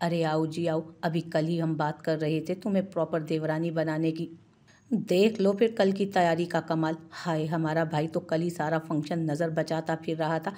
अरे आओ जी आओ, अभी कल ही हम बात कर रहे थे तुम्हें प्रॉपर देवरानी बनाने की। देख लो फिर कल की तैयारी का कमाल। हाय, हमारा भाई तो कल ही सारा फ़ंक्शन नज़र बचाता फिर रहा था।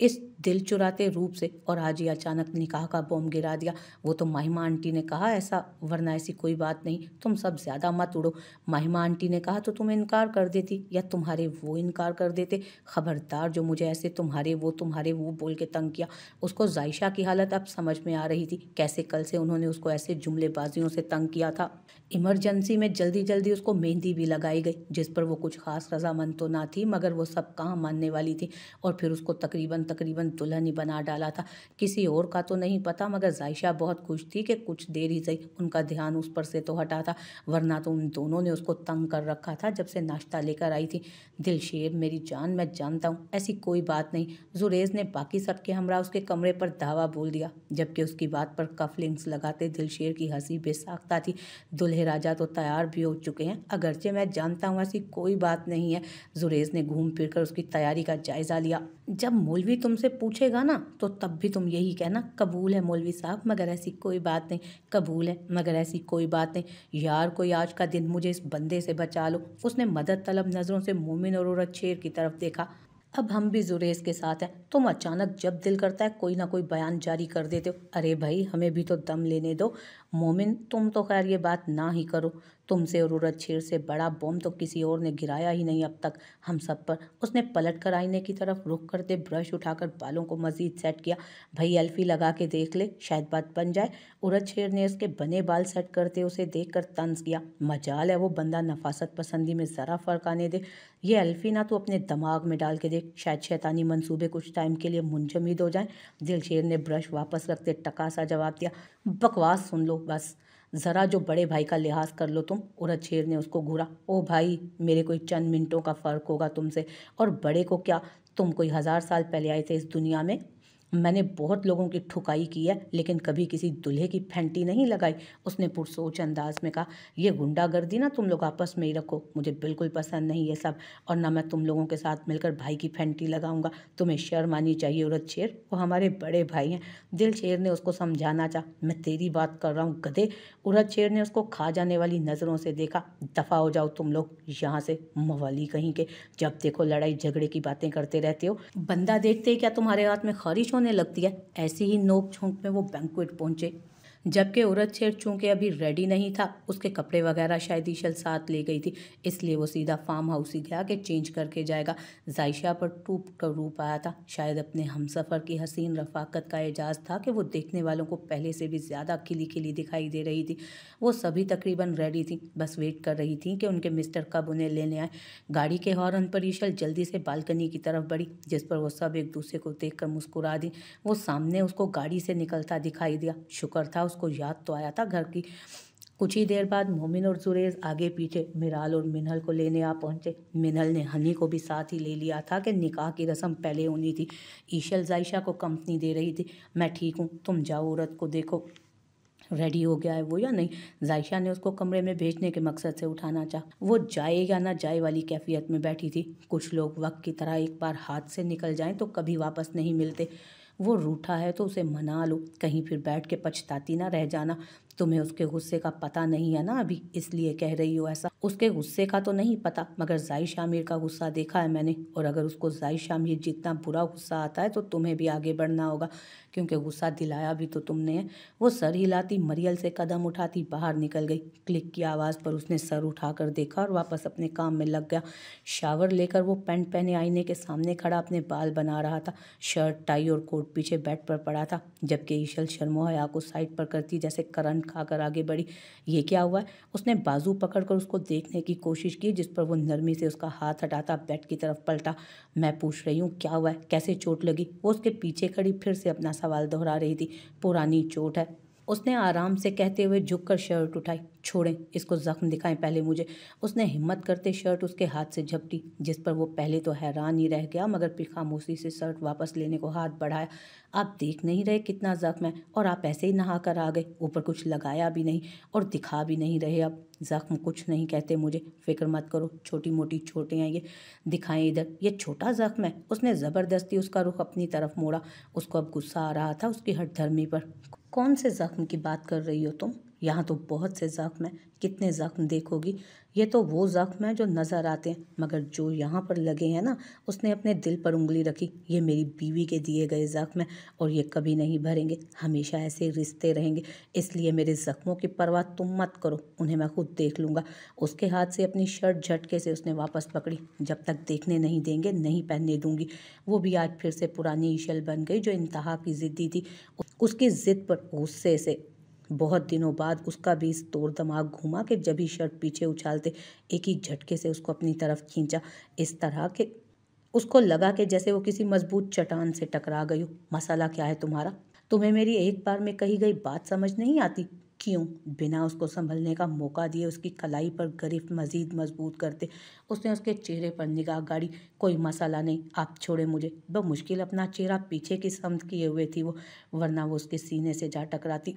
इस दिल चुराते रूप से और आज ही अचानक निकाह का बॉम्ब गिरा दिया। वो तो महिमा आंटी ने कहा, ऐसा वरना ऐसी कोई बात नहीं, तुम सब ज़्यादा मत उड़ो। महिमा आंटी ने कहा तो तुम इनकार कर देती या तुम्हारे वो इनकार कर देते? खबरदार जो मुझे ऐसे तुम्हारे वो तुम्हारे वो बोल के तंग किया। उसको जायशा की हालत अब समझ में आ रही थी। कैसे कल से उन्होंने उसको ऐसे जुमलेबाजियों से तंग किया था? इमरजेंसी में जल्दी जल्दी उसको मेहंदी भी लगाई गई, जिस पर वो कुछ खास रजामंद तो ना थी, मगर वो सब कहाँ मानने वाली थी? और फिर उसको तकरीबन तकरीबन दुल्हन ही बना डाला था। किसी और का तो नहीं पता, मगर जायशा बहुत खुश थी कि कुछ देर ही सही उनका ध्यान उस पर से तो हटा था, वरना तो उन दोनों ने उसको तंग कर रखा था जब से नाश्ता लेकर आई थी। दिल शेर, मेरी जान मैं जानता हूँ, ऐसी कोई बात नहीं। जुरेज ने बाकी सबके हमरा उसके कमरे पर दावा बोल दिया, जबकि उसकी बात पर कफलिंग्स लगाते दिल शेर की हँसी बेसाख्ता थी। दुल्हे राजा तो तैयार भी हो चुके हैं, अगरचे मैं जानता हूँ ऐसी कोई बात नहीं है। जुरेज ने घूम फिर कर उसकी तैयारी का जायज़ा लिया। जब मौलवी तुमसे पूछेगा ना तो तब भी तुम यही कहना, कबूल है मौलवी साहब, मगर ऐसी कोई बात नहीं, कबूल है, मगर ऐसी कोई बात नहीं। यार, कोई आज का दिन मुझे इस बंदे से बचा लो। उसने मदद तलब नज़रों से मोमिन और औरत शेर की तरफ़ देखा। अब हम भी जुरेज के साथ हैं। तुम अचानक जब दिल करता है, कोई ना कोई बयान जारी कर देते हो। अरे भाई, हमें भी तो दम लेने दो। मोमिन, तुम तो खैर ये बात ना ही करो। तुमसे और उरत शेर से बड़ा बम तो किसी और ने गिराया ही नहीं अब तक। हम सब पर उसने पलट कर आईने की तरफ़ रुख करते ब्रश उठाकर बालों को मजीद सेट किया। भाई एल्फी लगा के देख ले, शायद बात बन जाए। उरत शेर ने उसके बने बाल सेट करते उसे देख कर तंज किया। मजाल है वो बंदा नफासत पसंदी में ज़रा फ़र्क आने दे। ये एल्फी ना तो अपने दिमाग में डाल के देख, शायद शैतानी मंसूबे कुछ टाइम के लिए मुंजमिद हो जाए। दिल शेर ने ब्रश वापस रखते टका सा जवाब दिया, बकवास सुन लो। बस। ज़रा जो बड़े भाई का लिहाज कर लो तुम उरद शेर ने उसको घूरा। ओ भाई, मेरे कोई चंद मिनटों का फ़र्क होगा तुमसे। और बड़े को क्या? तुम कोई हज़ार साल पहले आए थे इस दुनिया में? मैंने बहुत लोगों की ठुकाई की है, लेकिन कभी किसी दुल्हे की फैंटी नहीं लगाई। उसने पुरसोच अंदाज में कहा यह गुंडागर्दी ना तुम लोग आपस में ही रखो, मुझे बिल्कुल पसंद नहीं ये सब, और ना मैं तुम लोगों के साथ मिलकर भाई की फैंटी लगाऊँगा। तुम्हें शर्म आनी चाहिए उरत शेर, वो हमारे बड़े भाई हैं। दिल शेर ने उसको समझाना चाह, मैं तेरी बात कर रहा हूँ, गधे। उरत शेर ने उसको खा जाने वाली नज़रों से देखा, दफ़ा हो जाओ तुम लोग, यहाँ से मवाली कहीं के। जब देखो लड़ाई झगड़े की बातें करते रहते हो, बंदा देखते क्या तुम्हारे हाथ में खारिश होने लगती है। ऐसे ही नोक झोंक में वो बैंकुट पहुँचे। जबकि औरत शेर चूँकि अभी रेडी नहीं था, उसके कपड़े वगैरह शायद ईशल साथ ले गई थी। इसलिए वो सीधा फार्म हाउस ही गया कि चेंज करके जाएगा। जायशा पर टूप कर रूप आया था। शायद अपने हम सफ़र की हसीन रफाकत का एजाज़ था कि वो देखने वालों को पहले से भी ज़्यादा खिली खिली दिखाई दे रही थी। वो सभी तकरीबन रेडी थी। बस वेट कर रही थी कि उनके मिस्टर कब उन्हें लेने आए। गाड़ी के हॉर्न पर ईशल जल्दी से बालकनी की तरफ़ बढ़ी, जिस पर वो सब एक दूसरे को देख कर मुस्कुरा दी। वो सामने उसको गाड़ी से निकलता दिखाई दिया। शुक्र था उसको याद तो आया था घर की। कुछ ही देर बाद मोमिन और जुरेज आगे पीछे मिराल और मिनहल को लेने आ पहुँचे। मिनहल ने हनी को भी साथ ही ले लिया था कि निकाह की रस्म पहले होनी थी। ईशल जायशा को कंपनी दे रही थी। मैं ठीक हूँ, तुम जाओ, औरत को देखो। रेडी हो गया है वो या नहीं? जायशा ने उसको कमरे में भेजने के मकसद से उठाना चाह। वो जाए या ना जाए वाली कैफियत में बैठी थी। कुछ लोग वक्त की तरह एक बार हाथ से निकल जाएँ तो कभी वापस नहीं मिलते। वो रूठा है तो उसे मना लो, कहीं फिर बैठ के पछताती ना रह जाना। तुम्हें उसके गुस्से का पता नहीं है ना अभी, इसलिए कह रही हो ऐसा। उसके गुस्से का तो नहीं पता, मगर जाई शामिर का गुस्सा देखा है मैंने। और अगर उसको जाई शामिर जितना बुरा गुस्सा आता है तो तुम्हें भी आगे बढ़ना होगा, क्योंकि गुस्सा दिलाया भी तो तुमने है। वो सर हिलाती, मरियल से कदम उठाती, बाहर निकल गई। क्लिक की आवाज़ पर उसने सर उठाकर देखा और वापस अपने काम में लग गया। शावर लेकर वो पैंट पहने आईने के सामने खड़ा अपने बाल बना रहा था। शर्ट, टाई और कोट पीछे बेड पर पड़ा था, जबकि ईशल शर्मो हया को साइड पर करती जैसे करंट खाकर आगे बढ़ी। ये क्या हुआ? उसने बाजू पकड़कर उसको देखने की कोशिश की, जिस पर वो नरमी से उसका हाथ हटाता बेड की तरफ़ पलटा। मैं पूछ रही हूँ, क्या हुआ? कैसे चोट लगी? वो उसके पीछे खड़ी फिर से अपना सवाल दोहरा रही थी। पुरानी चोट है। उसने आराम से कहते हुए झुककर शर्ट उठाई। छोड़ें, इसको ज़ख्म दिखाएँ पहले मुझे। उसने हिम्मत करते शर्ट उसके हाथ से झपटी, जिस पर वो पहले तो हैरान ही रह गया, मगर फिर खामोशी से शर्ट वापस लेने को हाथ बढ़ाया। आप देख नहीं रहे कितना ज़ख्म है, और आप ऐसे ही नहा कर आ गए। ऊपर कुछ लगाया भी नहीं और दिखा भी नहीं रहे अब ज़ख्म कुछ नहीं कहते मुझे, फ़िक्र मत करो छोटी मोटी छोटे हैं ये। दिखाएँ इधर, ये छोटा ज़ख्म है। उसने ज़बरदस्ती उसका रुख अपनी तरफ़ मोड़ा। उसको अब गुस्सा आ रहा था उसकी हट धर्मी पर। कौन से ज़ख्म की बात कर रही हो तुम? यहाँ तो बहुत से ज़ख्म हैं, कितने ज़ख्म देखोगी। ये तो वो ज़ख्म है जो नज़र आते हैं, मगर जो यहाँ पर लगे हैं ना, उसने अपने दिल पर उंगली रखी, ये मेरी बीवी के दिए गए ज़ख्म हैं और ये कभी नहीं भरेंगे, हमेशा ऐसे रिश्ते रहेंगे। इसलिए मेरे ज़ख्मों की परवाह तुम मत करो, उन्हें मैं खुद देख लूँगा। उसके हाथ से अपनी शर्ट झटके से उसने वापस पकड़ी, जब तक देखने नहीं देंगे, नहीं पहनने दूँगी। वो भी आज फिर से पुरानी ईशल बन गई जो इंतहा की ज़िद्दी थी। उसकी ज़िद पर गुस्से से बहुत दिनों बाद उसका भी इस तोड़ दमाग घूमा कि जब ही शर्ट पीछे उछालते, एक ही झटके से उसको अपनी तरफ़ खींचा। इस तरह के, उसको लगा कि जैसे वो किसी मज़बूत चट्टान से टकरा गई हो। मसाला क्या है तुम्हारा? तुम्हें मेरी एक बार में कही गई बात समझ नहीं आती? क्यों? बिना उसको संभलने का मौका दिए उसकी कलाई पर गरीब, मजीद मज़बूत करते। उसने उसके चेहरे पर निगाह गाड़ी। कोई मसाला नहीं, आप छोड़े मुझे। मुश्किल अपना चेहरा पीछे की समझ किए हुए थी वो, वरना वो उसके सीने से जा टकराती।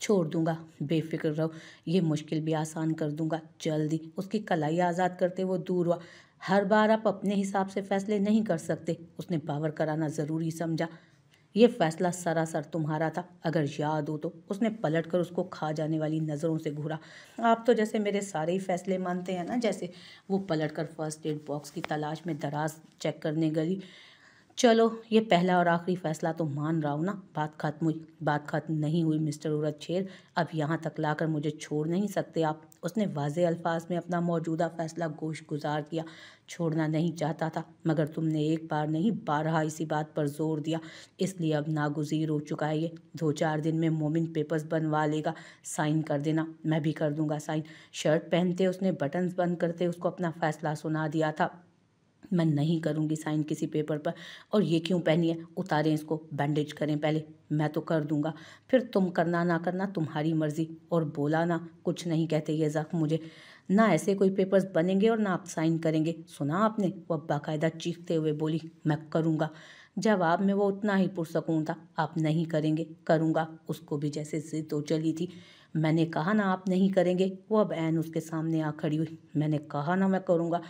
छोड़ दूँगा। बेफिक्र रहो। ये मुश्किल भी आसान कर दूँगा। जल्दी। उसकी कलाई आज़ाद करते वो दूर हुआ। हर बार आप अपने हिसाब से फैसले नहीं कर सकते। उसने पावर कराना ज़रूरी समझा। ये फैसला सरासर तुम्हारा था। अगर याद हो तो। उसने पलट कर उसको खा जाने वाली नज़रों से घूरा। आप तो जैसे मेरे सारे ही फैसले मानते हैं ना जैसे। वो पलट कर फ़र्स्ट एड बॉक्स की तलाश में दराज चेक करने गई चलो, ये पहला और आखिरी फैसला तो मान रहा हूँ ना। बात खत्म हुई, बात खत्म नहीं हुई, मिस्टर उरत शेर अब यहाँ तक लाकर मुझे छोड़ नहीं सकते आप। उसने वाज अल्फाज में अपना मौजूदा फैसला गोश गुजार किया। छोड़ना नहीं चाहता था, मगर तुमने एक बार नहीं, बारहा इसी बात पर ज़ोर दिया। इसलिए अब नागुजीर हो चुका है ये। दो चार दिन में मोमिन पेपर्स बनवा लेगा। साइन कर देना, मैं भी कर दूँगा साइन। शर्ट पहनते उसने, बटन्स बंद करते उसको अपना फैसला सुना दिया था। मैं नहीं करूँगी साइन किसी पेपर पर। और ये क्यों पहनी है? उतारें इसको बैंडेज करें पहले। मैं तो कर दूँगा। फिर तुम करना ना करना, तुम्हारी मर्ज़ी। और बोला ना, कुछ नहीं कहते ये ज़ख्म मुझे। ना ऐसे कोई पेपर्स बनेंगे और ना आप साइन करेंगे। सुना आपने? वो बाकायदा चीखते हुए बोली, मैं करूँगा। जवाब में वो उतना ही पुरसकून था। आप नहीं करेंगे, करूँगा। उसको भी जैसे जिद तो चली थी। मैंने कहा ना, आप नहीं करेंगे। वो अब एन उसके सामने आ खड़ी हुई। मैंने कहा ना, मैं करूँगा।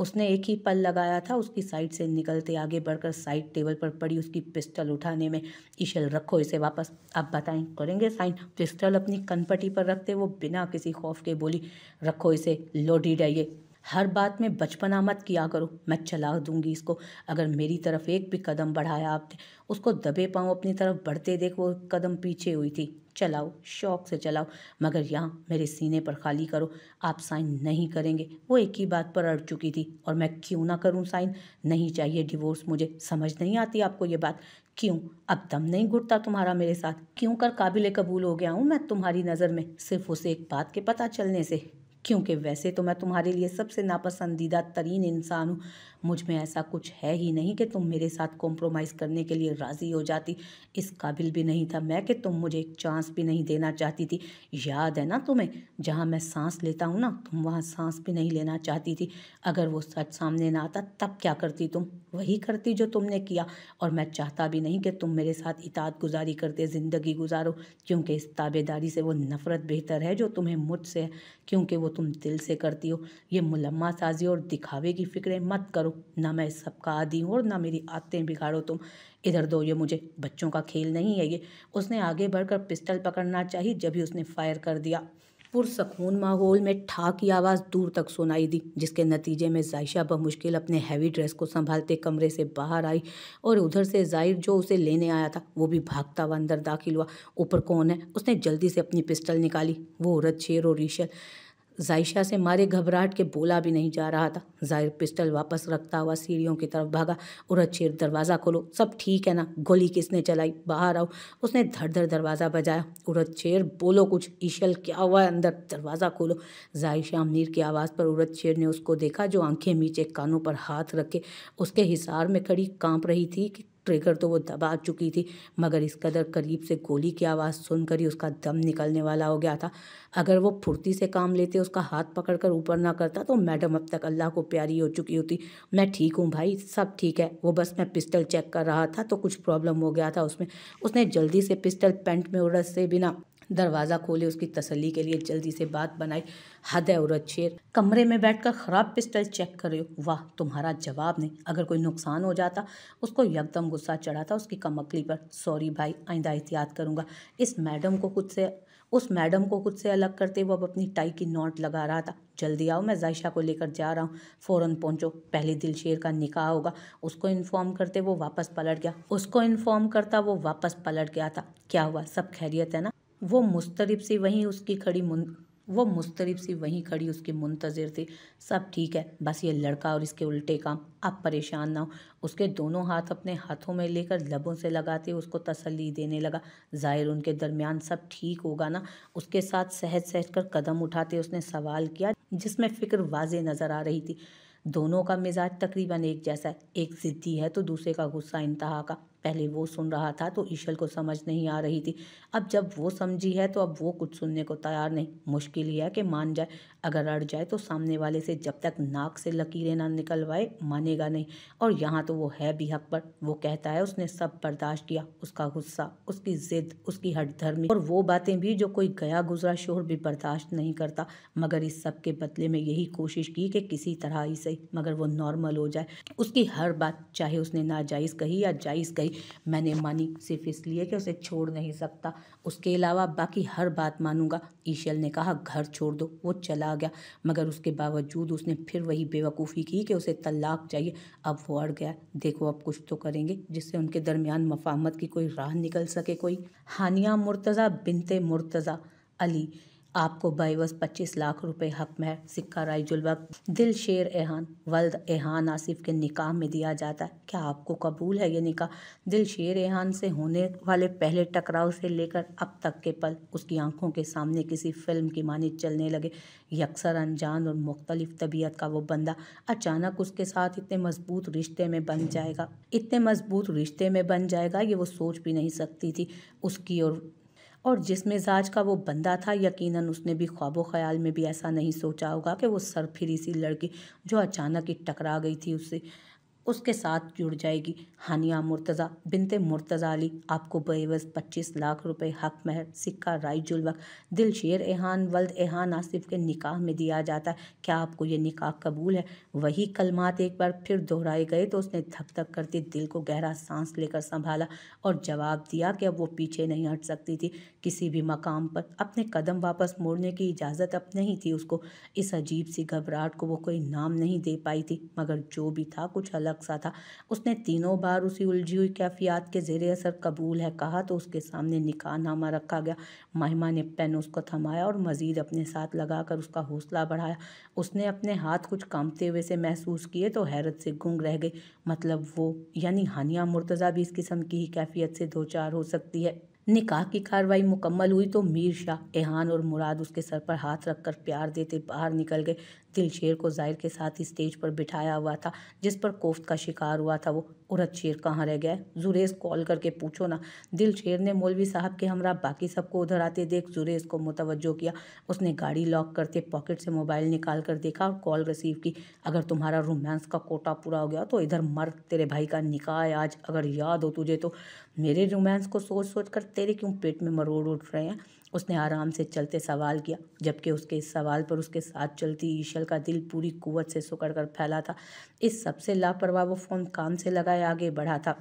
उसने एक ही पल लगाया था, उसकी साइड से निकलते आगे बढ़कर साइड टेबल पर पड़ी उसकी पिस्टल उठाने में। ईशल, रखो इसे वापस। अब बताएँ, करेंगे साइन? पिस्टल अपनी कनपटी पर रखते वो बिना किसी खौफ के बोली, रखो इसे, लोडी डाइए। हर बात में बचपना मत किया करो। मैं चला दूँगी इसको। अगर मेरी तरफ़ एक भी कदम बढ़ाया आपने, उसको दबे पाँव अपनी तरफ़ बढ़ते देख वो कदम पीछे हुई थी। चलाओ, शौक से चलाओ, मगर यहाँ मेरे सीने पर खाली करो। आप साइन नहीं करेंगे। वो एक ही बात पर अड़ चुकी थी। और मैं क्यों ना करूँ साइन? नहीं चाहिए डिवोर्स मुझे। समझ नहीं आती आपको ये बात। क्यों? अब दम नहीं घुटता तुम्हारा मेरे साथ। क्यों कर काबिल कबूल हो गया हूँ मैं तुम्हारी नज़र में? सिर्फ़ उसे एक बात के पता चलने से। क्योंकि वैसे तो मैं तुम्हारे लिए सबसे नापसंदीदा तरीन इंसान हूँ। मुझमें ऐसा कुछ है ही नहीं कि तुम मेरे साथ कॉम्प्रोमाइज़ करने के लिए राज़ी हो जाती। इस काबिल भी नहीं था मैं कि तुम मुझे एक चांस भी नहीं देना चाहती थी। याद है ना तुम्हें? जहाँ मैं सांस लेता हूँ ना, तुम वहाँ सांस भी नहीं लेना चाहती थी। अगर वो सच सामने ना आता, तब क्या करती तुम? वही करती जो तुमने किया। और मैं चाहता भी नहीं कि तुम मेरे साथ इतात गुजारी करते, ज़िंदगी गुजारो, क्योंकि इस ताबेदारी से वो नफ़रत बेहतर है जो तुम्हें मुझसे है, क्योंकि वो तुम दिल से करती हो। ये मुलम्मा साजी और दिखावे की फ़िक्रें मत करो। ना मैं सबका आदि हूँ और ना मेरी आदतें बिगाड़ो तुम। इधर दो, ये मुझे बच्चों का खेल नहीं है ये। उसने आगे बढ़कर पिस्टल पकड़ना चाहिए जब ही उसने फायर कर दिया। पुरसकून माहौल में ठा की आवाज़ दूर तक सुनाई दी, जिसके नतीजे में जायशा बमुश्किल अपने हैवी ड्रेस को संभालते कमरे से बाहर आई और उधर से ज़ाहिर जो उसे लेने आया था, वो भी भागता हुआ अंदर दाखिल हुआ। ऊपर कौन है? उसने जल्दी से अपनी पिस्टल निकाली। वो औरत शेर और रीशल जायशा से मारे घबराहट के बोला भी नहीं जा रहा था। ज़ाहिर पिस्टल वापस रखता हुआ सीढ़ियों की तरफ़ भागा उरत शेर दरवाज़ा खोलो। सब ठीक है ना? गोली किसने चलाई? बाहर आओ। उसने धड़ धड़ दरवाज़ा बजाया। उरत शेर बोलो कुछ। ईशल, क्या हुआ है अंदर? दरवाज़ा खोलो। जायशा अमीर की आवाज़ पर उरत शेर ने उसको देखा, जो आँखें नीचे कानों पर हाथ रखे। उसके हिसार में खड़ी काँप रही थी कि ट्रिगर तो वो दबा चुकी थी, मगर इस कदर करीब से गोली की आवाज़ सुनकर ही उसका दम निकलने वाला हो गया था। अगर वो फुर्ती से काम लेते, उसका हाथ पकड़कर ऊपर ना करता तो मैडम अब तक अल्लाह को प्यारी हो चुकी होती। मैं ठीक हूँ भाई, सब ठीक है, वो बस मैं पिस्टल चेक कर रहा था तो कुछ प्रॉब्लम हो गया था उसमें। उसने जल्दी से पिस्टल पेंट में उड़स से बिना दरवाज़ा खोले, उसकी तसल्ली के लिए जल्दी से बात बनाई। हद है औरत शेर कमरे में बैठकर ख़राब पिस्टल चेक कर रहे हो। वाह, तुम्हारा जवाब नहीं। अगर कोई नुकसान हो जाता, उसको यकदम गुस्सा चढ़ाता उसकी कमकली पर। सॉरी भाई, आइंदा एहतियात करूँगा। इस मैडम को खुद से, उस मैडम को खुद से अलग करते वो अब अपनी टाई की नोट लगा रहा था। जल्दी आओ, मैं जायशा को लेकर जा रहा हूँ। फ़ौरन पहुँचो। पहले दिलशेर का निकाह होगा। उसको इन्फॉर्म करते वो वापस पलट गया। उसको इन्फॉर्म करता वो वापस पलट गया था। क्या हुआ? सब खैरियत है ना? वो मुस्तरब सी वहीं उसकी खड़ी मुन, वो मुस्तरब सी वहीं खड़ी उसकी मुंतज़र थी। सब ठीक है, बस ये लड़का और इसके उल्टे काम। आप परेशान ना हो। उसके दोनों हाथ अपने हाथों में लेकर लबों से लगाते उसको तसल्ली देने लगा। ज़ाहिर उनके दरमियान सब ठीक होगा ना? उसके साथ सहज सहज कर कदम उठाते उसने सवाल किया, जिसमें फ़िक्र वाज नज़र आ रही थी। दोनों का मिजाज तकरीबन एक जैसा है। एक ज़िद्दी है तो दूसरे का गुस्सा इंतहा का। पहले वो सुन रहा था तो ईशल को समझ नहीं आ रही थी। अब जब वो समझी है तो अब वो कुछ सुनने को तैयार नहीं। मुश्किल ही है कि मान जाए। अगर अड़ जाए तो सामने वाले से जब तक नाक से लकीरें ना निकलवाए, मानेगा नहीं। और यहाँ तो वो है भी हक पर। वो कहता है, उसने सब बर्दाश्त किया। उसका गुस्सा, उसकी ज़िद, उसकी हट धर्मी और वो बातें भी जो कोई गया गुजरा शोर भी बर्दाश्त नहीं करता। मगर इस सब के बदले में यही कोशिश की कि किसी तरह ही सही, मगर वो नॉर्मल हो जाए। उसकी हर बात, चाहे उसने नाजायज़ कही या जायज़ कही मैंने मानी सिर्फ़ इसलिए कि उसे छोड़ नहीं सकता। उसके अलावा बाकी हर बात मानूँगा। ईशल ने कहा, घर छोड़ दो। वो चला गया, मगर उसके बावजूद उसने फिर वही बेवकूफ़ी की कि उसे तलाक चाहिए। अब वो अड़ गया। देखो, अब कुछ तो करेंगे, जिससे उनके दरमियान मफाहमत की कोई राह निकल सके कोई। हानिया मुर्तज़ा बिनते मुर्तज़ा। अली आपको बाईवस पच्चीस लाख रुपए हक में सिक्का राय जुलवा। दिल शेर एहान, वल्द एहान आसिफ के निकाह में दिया जाता है। क्या आपको कबूल है ये निकाह? दिल शेर एहान से होने वाले पहले टकराव से लेकर अब तक के पल उसकी आँखों के सामने किसी फ़िल्म की मानी चलने लगे। यकसर अनजान और मुख्तलिफ़ तबीयत का वो बंदा अचानक उसके साथ इतने मज़बूत रिश्ते में बन जाएगा। इतने मज़बूत रिश्ते में बन जाएगा ये वो सोच भी नहीं सकती थी। उसकी और और जिस मिजाज का वो बंदा था, यकीनन उसने भी ख्वाबो ख्याल में भी ऐसा नहीं सोचा होगा कि वो सरफिरी सी लड़की जो अचानक ही टकरा गई थी उससे। उसके साथ जुड़ जाएगी। हानिया मुर्तज़ा बिनते मुर्तज़ा अली, आपको बेवस पच्चीस लाख रुपए हक महर सिक्का राय जुलवक दिल शेर एहान, वल्द एहान, आसिफ के निकाह में दिया जाता है। क्या आपको ये निकाह कबूल है? वही कलमात एक बार फिर दोहराए गए तो उसने धक धक करते दिल को गहरा सांस लेकर संभाला और जवाब दिया कि अब वो पीछे नहीं हट सकती थी। किसी भी मकाम पर अपने कदम वापस मोड़ने की इजाज़त अब नहीं थी उसको। इस अजीब सी घबराहट को वो कोई नाम नहीं दे पाई थी, मगर जो भी था कुछ अलग अलग था। उसने तीनों बार उसी उलझी हुई कैफियात के जेर असर कबूल है कहा तो उसके सामने निकाह नामा रखा गया। महिमा ने पेन उसको थमाया और मज़ीद अपने साथ लगाकर उसका हौसला बढ़ाया। उसने अपने हाथ कुछ कामते हुए से महसूस किए तो हैरत से गुंग रह गई। मतलब वो, यानी हानिया मुर्तज़ा भी इस किस्म की ही कैफियत से दो चार हो सकती है। निकाह की कार्रवाई मुकम्मल हुई तो मीर शाह, एहान और मुराद उसके सर पर हाथ रखकर प्यार देते बाहर निकल गए। दिल शेर को ज़ाहिर के साथ ही स्टेज पर बिठाया हुआ था, जिस पर कोफ्त का शिकार हुआ था वो। उरत शेर कहाँ रह गया? जुरेज कॉल करके पूछो ना। दिल शेर ने मौलवी साहब के हमरा बाकी सबको उधर आते देख जुरेज को मुतवजो किया। उसने गाड़ी लॉक करते पॉकेट से मोबाइल निकाल कर देखा और कॉल रिसीव की। अगर तुम्हारा रोमांस का कोटा पूरा हो गया तो इधर मर तेरे भाई का निकाह है आज। अगर याद हो तुझे तो मेरे रोमांस को सोच सोच कर तेरे क्यों पेट में मरोड़ उठ रहे हैं? उसने आराम से चलते सवाल किया, जबकि उसके इस सवाल पर उसके साथ चलती ईशल का दिल पूरी कुवत से सुकड़ कर फैला था। इस सबसे लापरवाह वो फ़ोन काम से लगाए आगे बढ़ा था।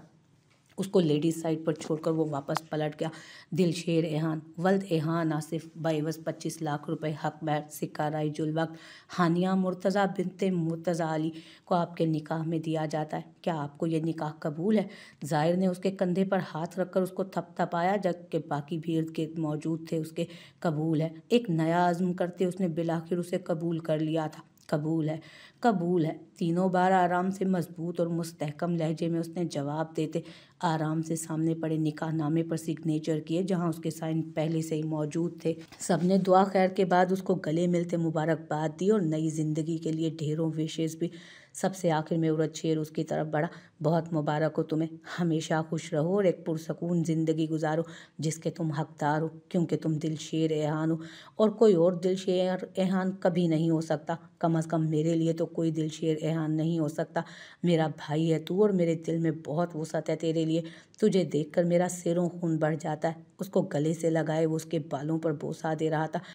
उसको लेडीज़ साइड पर छोड़कर वो वापस पलट गया। दिल शेर एहान, वल्द एहान, आसिफ बाईवस पच्चीस लाख रुपए, हक बैठ सिक्का, राय जुलवक हानिया, मुर्तज़ा बिनते मुर्तज़ा अली को आपके निकाह में दिया जाता है। क्या आपको ये निकाह कबूल है? ज़ाहिर ने उसके कंधे पर हाथ रखकर उसको थपथपाया, जबकि बाकी भीड़ के मौजूद थे उसके कबूल है। एक नया आज़म करते उसने बिलाखिर उसे कबूल कर लिया था। कबूल है कबूल है। तीनों बार आराम से मज़बूत और मुस्तहकम लहजे में उसने जवाब देते आराम से सामने पड़े निकाह नामे पर सिग्नेचर किए, जहाँ उसके साइन पहले से ही मौजूद थे। सबने दुआ खैर के बाद उसको गले मिलते मुबारकबाद दी और नई ज़िंदगी के लिए ढेरों विशेष भी। सबसे आखिर में उरद शेर उसकी तरफ़ बढ़ा, बहुत मुबारक हो तुम्हें, हमेशा खुश रहो और एक पुरसकून ज़िंदगी गुजारो, जिसके तुम हकदार हो, क्योंकि तुम दिल शेर एहान हो। और कोई और दिल शेर एहान कभी नहीं हो सकता। कम अज़ कम मेरे लिए तो कोई दिल शेर एहान नहीं हो सकता। मेरा भाई है तू और मेरे दिल में बहुत वसत है तेरे लिए। तुझे देखकर मेरा सिरों खून बढ़ जाता है। उसको गले से लगाए वो उसके बालों पर बोसा दे रहा था।